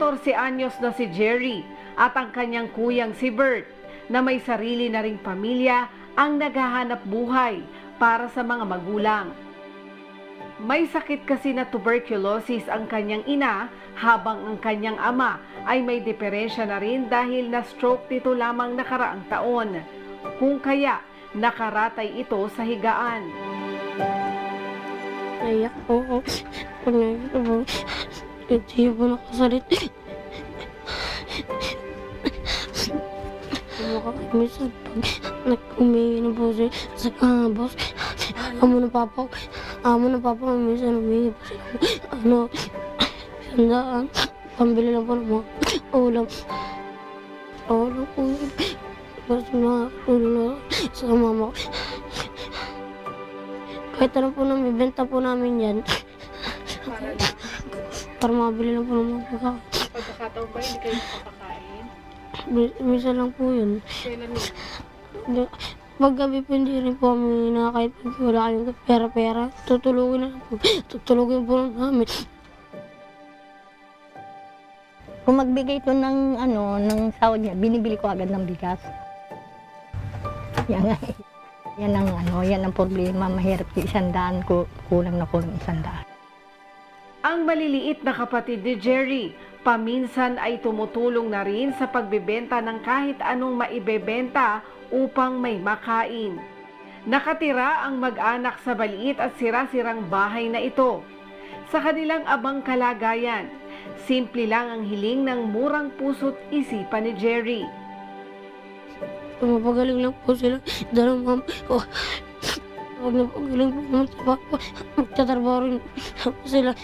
14 anyos na si Jerry at ang kanyang kuyang si Bert na may sarili na ring pamilya ang naghahanap buhay para sa mga magulang. May sakit kasi na tuberculosis ang kanyang ina habang ang kanyang ama ay may diferensya na rin dahil na-stroke nito lamang nakaraang taon. Kung kaya nakaratay ito sa higaan. Naiyak po nakikita po, hindi po nakasalit. Sumuka kayo minsan pag nag-umingi na po siya sa boss. Amo na papa ko. Amo na papa ko minsan umingi po siya. Ano, sandaan. Pambili lang po ng mga ulam. Ulam po yun. Tapos mga ulam na sa mama ko. Kahit ano po namin, benta po namin yan. Para mabili lang po ng mga pagkain. Pagkakataon ba hindi kayo nakapakain? Mi- Minsan lang po yun. Kailan Di- Pag gabi po hindi rin po kami nakakait pag wala kayong pera-pera. Tutulugin na lang po. Tutulugin po lang namin. Kung magbigay ito ng ano, ng sahod niya, binibili ko agad ng bigas. Yan nga eh. Yan ang ano, yan ang problema. Mahirap yung isandaan ko, kulang na kulang isandaan. Ang maliliit na kapatid ni Jerry, paminsan ay tumutulong na rin sa pagbebenta ng kahit anong maibebenta upang may makain. Nakatira ang mag-anak sa baliit at sira-sirang bahay na ito. Sa kanilang abang kalagayan, simple lang ang hiling ng murang puso't isipan ni Jerry. Mapagaling lang po sila. Dahil ma'am ko. Huwag na pagaling po naman sa papa. Magtatrabaho rin po sila.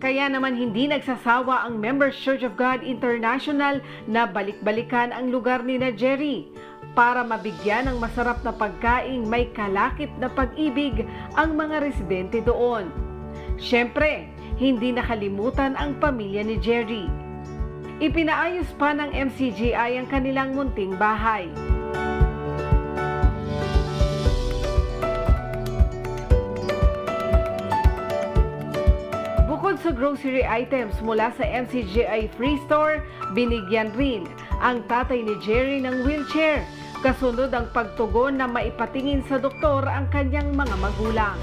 Kaya naman hindi nagsasawa ang Members Church of God International na balik-balikan ang lugar ni na Jerry para mabigyan ng masarap na pagkain may kalakip na pag-ibig ang mga residente doon. Siyempre, hindi nakalimutan ang pamilya ni Jerry. Ipinaayos pa ng MCGI ang kanilang munting bahay. Bukod sa grocery items mula sa MCGI Free Store, binigyan rin ang tatay ni Jerry ng wheelchair. Kasunod ang pagtugon na maipatingin sa doktor ang kanyang mga magulang.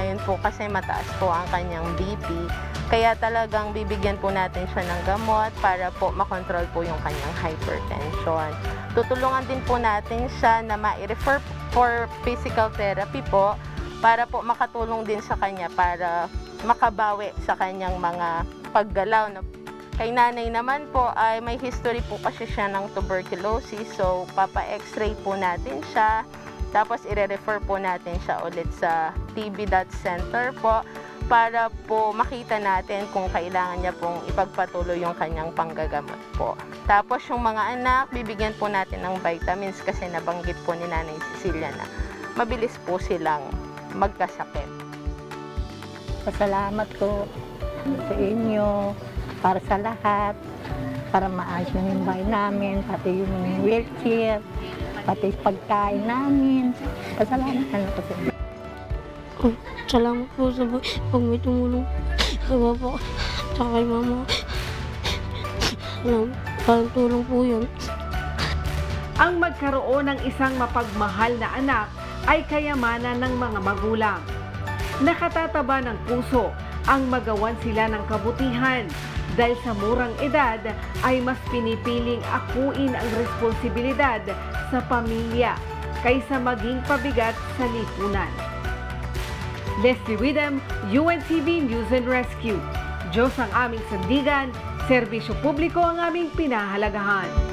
Ngayon po kasi mataas po ang kanyang BP, kaya talagang bibigyan po natin siya ng gamot para po makontrol po yung kanyang hypertension. Tutulungan din po natin siya na ma-refer for physical therapy po para po makatulong din sa kanya para makabawi sa kanyang mga paggalaw. Kay nanay naman po ay may history po kasi siya ng tuberculosis so papa-x-ray po natin siya tapos ire-refer po natin siya ulit sa TB Center po para po makita natin kung kailangan niya pong ipagpatuloy yung kanyang panggagamot po. Tapos yung mga anak, bibigyan po natin ng vitamins kasi nabanggit po ni Nanay Cecilia na mabilis po silang magkasakit. Pasalamat ko sa inyo, para sa lahat, para maayos na yung bahay namin, pati yung wheelchair, pati pagkain namin. Pasalamat na ako sa inyo. Oh, salamat po sa pag pag may tumulong kay papa ko. Tsaka kay mama ko. Salamat. Parang tulong po yun. Ang magkaroon ng isang mapagmahal na anak ay kayamanan ng mga magulang. Nakatataba ng puso ang magawan sila ng kabutihan dahil sa murang edad ay mas pinipiling akuin ang responsibilidad sa pamilya kaysa maging pabigat sa lipunan. Leslie Widem, UNTV News and Rescue. Diyos ang aming sandigan, serbisyo publiko ang aming pinahalagahan.